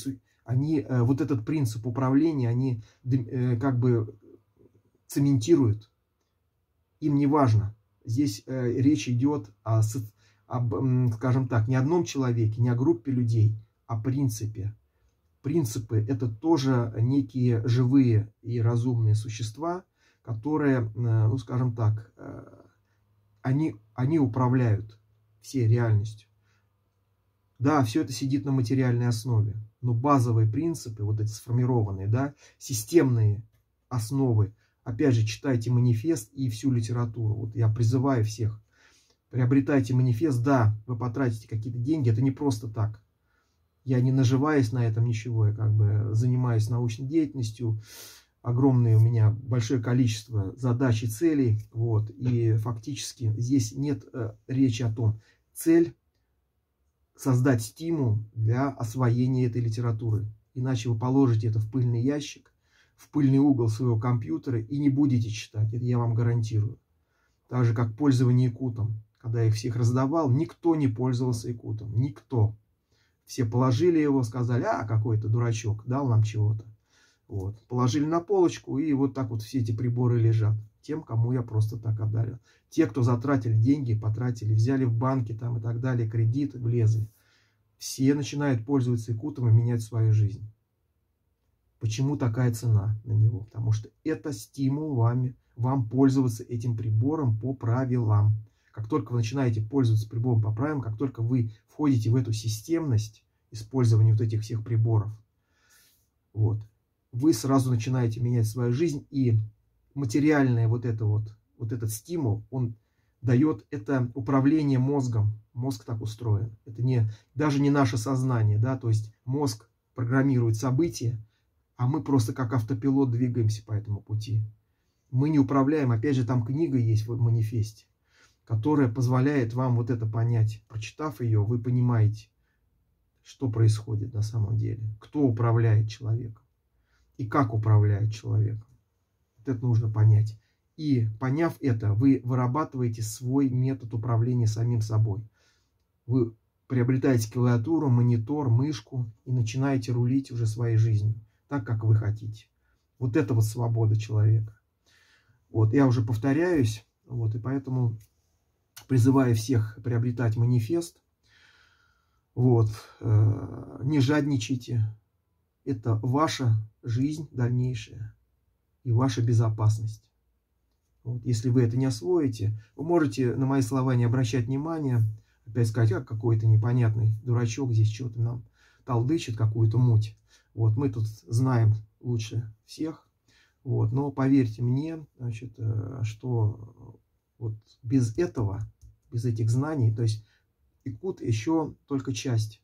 они э, вот этот принцип управления, они э, как бы цементируют. Им не важно. Здесь э, речь идет о, об, скажем так, не одном человеке, не о группе людей, а принципе. Принципы – это тоже некие живые и разумные существа, которые, э, ну, скажем так, э, они, они управляют всей реальностью. Да, все это сидит на материальной основе, но базовые принципы, вот эти сформированные, да, системные основы, Опять же, читайте манифест и всю литературу. Вот я призываю всех, приобретайте манифест. Да, вы потратите какие-то деньги, это не просто так. Я не наживаюсь на этом ничего, я как бы занимаюсь научной деятельностью. Огромное у меня большое количество задач и целей. Вот, и фактически здесь нет э, речи о том. Цель создать стимул для освоения этой литературы. Иначе вы положите это в пыльный ящик, в пыльный угол своего компьютера и не будете читать, это я вам гарантирую. Так же, как пользование икутом. Когда я их всех раздавал, никто не пользовался икутом, никто. Все положили его, сказали, а, какой-то дурачок, дал нам чего-то. Вот. Положили на полочку, и вот так вот все эти приборы лежат. Тем, кому я просто так отдарил. Те, кто затратили деньги, потратили, взяли в банке там и так далее, кредит, влезли. Все начинают пользоваться икутом и менять свою жизнь. Почему такая цена на него? Потому что это стимул вами, вам пользоваться этим прибором по правилам. Как только вы начинаете пользоваться прибором по правилам, как только вы входите в эту системность использования вот этих всех приборов, вот, вы сразу начинаете менять свою жизнь, и материальное вот это вот, вот этот стимул, он дает это управление мозгом. Мозг так устроен. Это не, даже не наше сознание, да, то есть мозг программирует события, а мы просто как автопилот двигаемся по этому пути. Мы не управляем, опять же, там книга есть в манифесте, которая позволяет вам вот это понять. Прочитав ее, вы понимаете, что происходит на самом деле, кто управляет человеком и как управляет человеком. Вот это нужно понять. И поняв это, вы вырабатываете свой метод управления самим собой. Вы приобретаете клавиатуру, монитор, мышку и начинаете рулить уже своей жизнью так, как вы хотите. Вот это вот свобода человека. Вот, я уже повторяюсь, вот, и поэтому призываю всех приобретать манифест. Вот, э, не жадничайте. Это ваша жизнь дальнейшая и ваша безопасность. Вот, если вы это не освоите, вы можете на мои слова не обращать внимания, опять сказать, как какой-то непонятный дурачок здесь что-то нам толдычит, какую-то муть. Вот, мы тут знаем лучше всех. Вот, но поверьте мне, значит, э, что вот без этого, без этих знаний, то есть икут еще только часть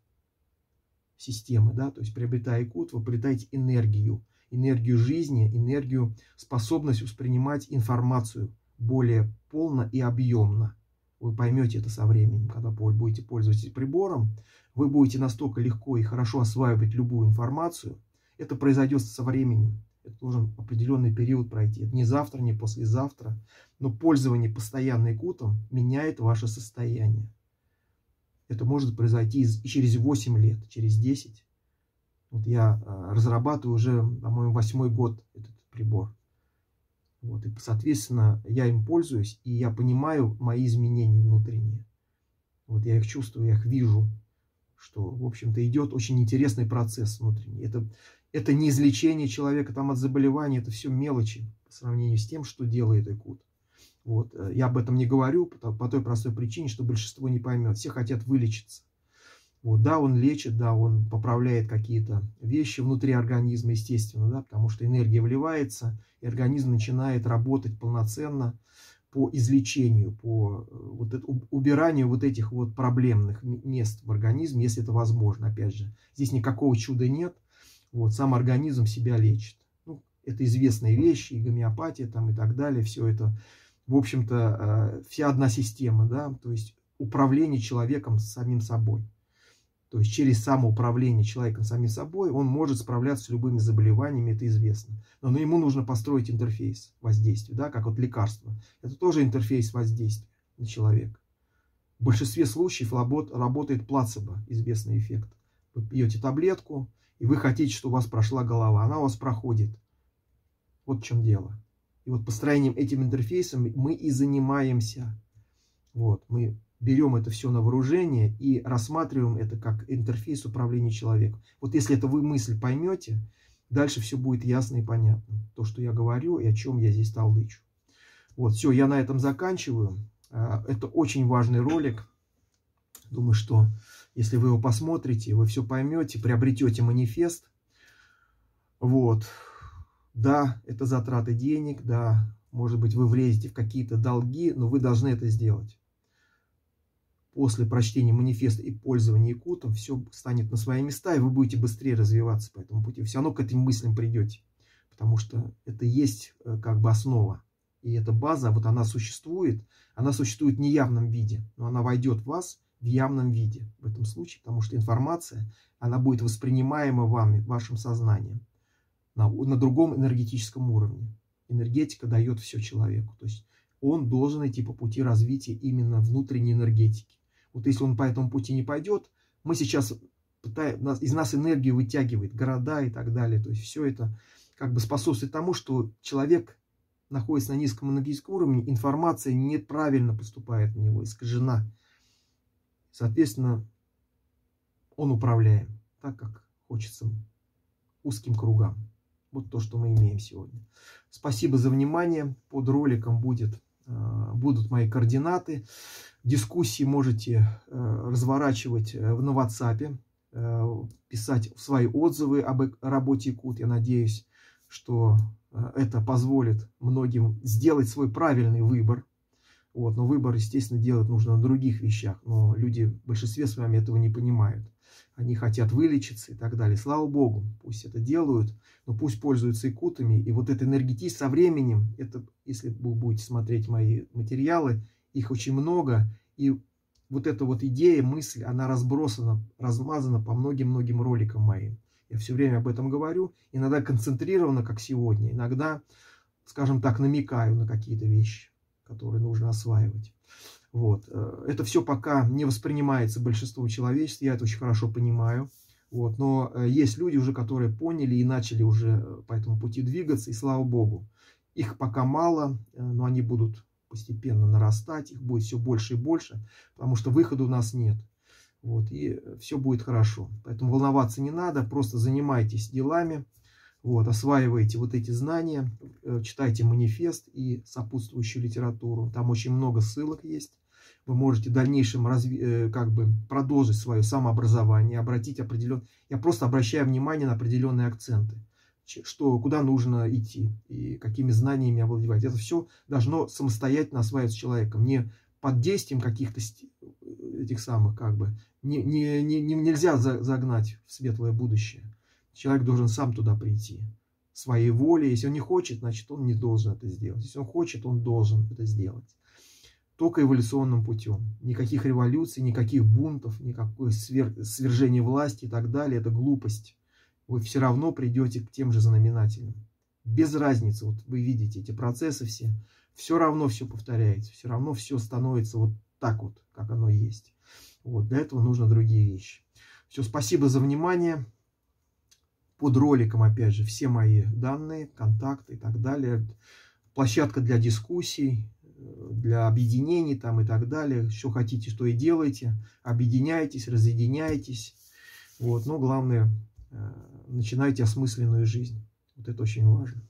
системы, да, то есть приобретая икут, вы приобретаете энергию, энергию жизни, энергию, способность воспринимать информацию более полно и объемно. Вы поймете это со временем, когда будете пользоваться прибором, вы будете настолько легко и хорошо осваивать любую информацию, это произойдет со временем. Это должен определенный период пройти. Это не завтра, не послезавтра. Но пользование постоянной кутом меняет ваше состояние. Это может произойти и через 8 лет, через 10. Вот я а, разрабатываю уже, по-моему, восьмой год этот прибор. Вот, и, соответственно, я им пользуюсь, и я понимаю мои изменения внутренние. Вот я их чувствую, я их вижу, что, в общем-то, идет очень интересный процесс внутренний. Это, это не излечение человека там от заболеваний, это все мелочи по сравнению с тем, что делает Экут. Вот. Э, я об этом не говорю по той простой причине, что большинство не поймет. Все хотят вылечиться. Вот, да, он лечит, да, он поправляет какие-то вещи внутри организма, естественно, да, потому что энергия вливается, и организм начинает работать полноценно по излечению, по э, вот это, убиранию вот этих вот проблемных мест в организме, если это возможно, опять же. Здесь никакого чуда нет, вот, сам организм себя лечит. Ну, это известные вещи, и гомеопатия там и так далее, все это, в общем-то, э, вся одна система, да, то есть управление человеком самим собой. То есть через самоуправление человеком самим собой он может справляться с любыми заболеваниями, это известно. Но, но ему нужно построить интерфейс воздействия, да, как вот лекарство. Это тоже интерфейс воздействия на человека. В большинстве случаев работает плацебо, известный эффект. Вы пьете таблетку, и вы хотите, чтобы у вас прошла голова. Она у вас проходит. Вот в чем дело. И вот построением этим интерфейсом мы и занимаемся. Вот, мы берем это все на вооружение и рассматриваем это как интерфейс управления человеком. Вот если это вы мысль поймете, дальше все будет ясно и понятно. То, что я говорю и о чем я здесь толдычу. Вот, все, я на этом заканчиваю. А, это очень важный ролик. Думаю, что если вы его посмотрите, вы все поймете, приобретете манифест. Вот. Да, это затраты денег, да, может быть, вы влезете в какие-то долги, но вы должны это сделать после прочтения манифеста и пользования Якутом все станет на свои места, и вы будете быстрее развиваться по этому пути. Все равно к этим мыслям придете, потому что это есть э, как бы основа. И эта база, вот она существует, она существует в неявном виде, но она войдет в вас в явном виде в этом случае, потому что информация, она будет воспринимаема вами, вашим сознанием на, на другом энергетическом уровне. Энергетика дает все человеку. То есть он должен идти по пути развития именно внутренней энергетики. Вот если он по этому пути не пойдет, мы сейчас пытаем, из нас энергию вытягивает, города и так далее. То есть все это как бы способствует тому, что человек находится на низком энергетическом уровне, информация неправильно поступает в него, искажена. Соответственно, он управляем так, как хочется узким кругам. Вот то, что мы имеем сегодня. Спасибо за внимание. Под роликом будет, э, будут мои координаты. Дискуссии можете э, разворачивать э, на WhatsApp, э, писать свои отзывы об работе Якут. Я надеюсь, что это позволит многим сделать свой правильный выбор. Вот, но выбор, естественно, делать нужно на других вещах. Но люди в большинстве с вами этого не понимают. Они хотят вылечиться и так далее. Слава Богу, пусть это делают, но пусть пользуются икутами. И вот эта энергетический со временем, это, если вы будете смотреть мои материалы, их очень много, и вот эта вот идея, мысль, она разбросана, размазана по многим-многим роликам моим. Я все время об этом говорю, иногда концентрированно, как сегодня, иногда, скажем так, намекаю на какие-то вещи, которые нужно осваивать. Вот. Э, это все пока не воспринимается большинством человечества, я это очень хорошо понимаю. Вот. Но э, есть люди уже, которые поняли и начали уже э, по этому пути двигаться, и слава богу. Их пока мало, но они будут постепенно нарастать, их будет все больше и больше, потому что выхода у нас нет. Вот, и все будет хорошо. Поэтому волноваться не надо, просто занимайтесь делами, вот, осваивайте вот эти знания, э, читайте манифест и сопутствующую литературу. Там очень много ссылок есть. Вы можете в дальнейшем разви... Э, как бы продолжить свое самообразование, обратить определенные... Я просто обращаю внимание на определенные акценты что, куда нужно идти и какими знаниями овладевать. Это все должно самостоятельно осваиваться человеком, не под действием каких-то этих самых, как бы, не, не, не, нельзя загнать в светлое будущее. Человек должен сам туда прийти, своей волей. Если он не хочет, значит, он не должен это сделать. Если он хочет, он должен это сделать. Только эволюционным путем. Никаких революций, никаких бунтов, никакое свер... свержение власти и так далее. Это глупость вы все равно придете к тем же знаменателям. Без разницы, вот вы видите эти процессы все, все равно все повторяется, все равно все становится вот так вот, как оно есть. Вот, для этого нужно другие вещи. Все, спасибо за внимание. Под роликом, опять же, все мои данные, контакты и так далее. Площадка для дискуссий, для объединений там и так далее. Что хотите, что и делайте. Объединяйтесь, разъединяйтесь. Вот. Но главное, э, начинайте осмысленную жизнь. Вот это очень важно.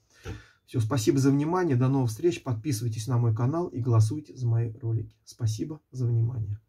Все, спасибо за внимание. До новых встреч. Подписывайтесь на мой канал и голосуйте за мои ролики. Спасибо за внимание.